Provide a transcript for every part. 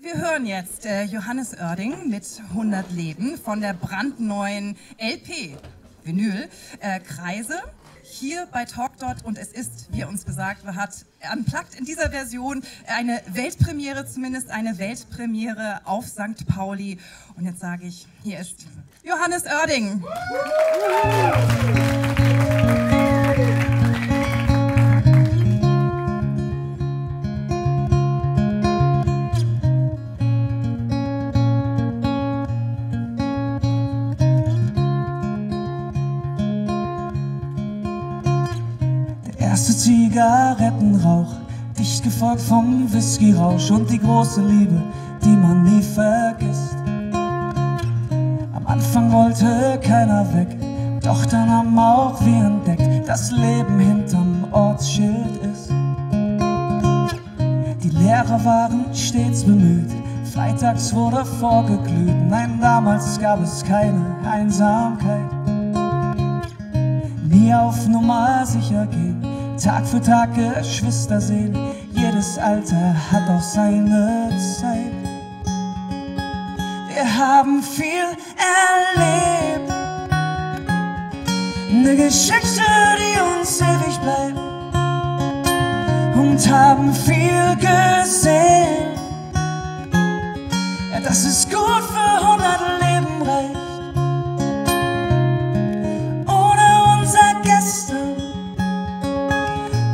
Wir hören jetzt äh, Johannes Oerding mit 100 Leben von der brandneuen LP Vinyl äh, Kreise hier bei TalkDot und es ist, wie er uns gesagt hat, unplugged in dieser Version eine Weltpremiere, zumindest eine Weltpremiere auf St. Pauli. Und jetzt sage ich, hier ist Johannes Oerding. Erste Zigarettenrauch, dicht gefolgt vom Whiskyrausch und die große Liebe, die man nie vergisst. Am Anfang wollte keiner weg, doch dann haben auch wir entdeckt, dass Leben hinterm Ortsschild ist. Die Lehrer waren stets bemüht, freitags wurde vorgeglüht, nein, damals gab es keine Einsamkeit. Nie auf Nummer sicher gehen, Tag für Tag Geschwister sehen, jedes Alter hat auch seine Zeit. Wir haben viel erlebt, eine Geschichte, die uns ewig bleibt. Und haben viel gesehen,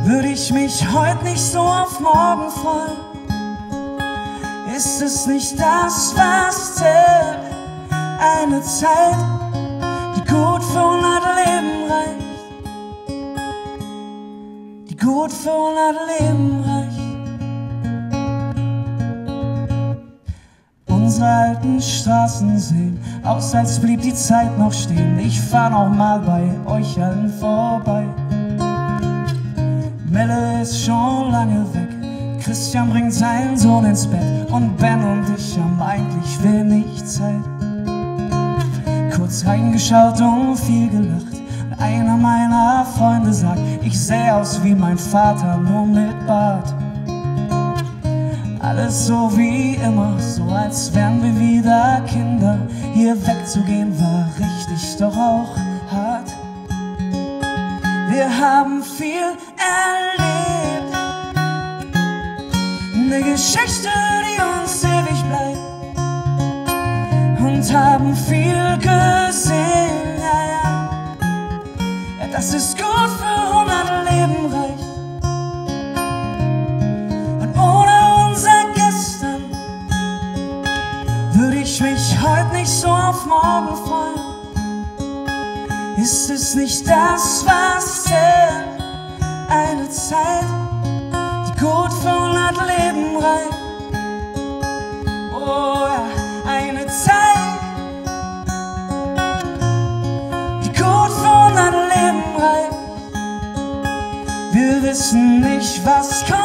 würde ich mich heute nicht so auf morgen freuen. Ist es nicht das, was zählt? Eine Zeit, die gut für 100 Leben reicht. Die gut für 100 Leben reicht. Unsere alten Straßen sehen aus, als blieb die Zeit noch stehen. Ich fahr noch mal bei euch allen vorbei. Melle ist schon lange weg. Christian bringt seinen Sohn ins Bett und Ben und ich haben eigentlich wenig Zeit. Kurz reingeschaut und viel gelacht. Einer meiner Freunde sagt, ich sehe aus wie mein Vater, nur mit Bart. Alles so wie immer, so als wären wir wieder Kinder. Hier wegzugehen war richtig, doch auch. Wir haben viel erlebt. Eine Geschichte, die uns ewig bleibt. Und haben viel gesehen, ja, ja. ja das ist gut für 100 Leben reicht. Und ohne unser Gestern würde ich mich heute nicht so auf morgen freuen. Ist es nicht das, was zählt? Eine Zeit, die gut für 100 Leben reicht. Oh ja, eine Zeit, die gut für 100 Leben reicht. Wir wissen nicht, was kommt,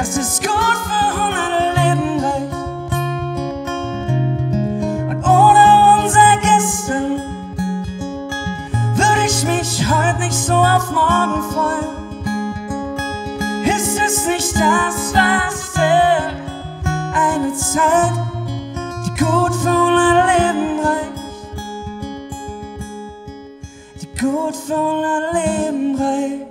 das ist gut für 100 Leben reicht. Und ohne unser Gestern würde ich mich heute nicht so auf morgen freuen. Ist es nicht das, was zählt? Eine Zeit, die gut für 100 Leben reicht. Die gut für 100 Leben reicht.